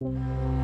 Música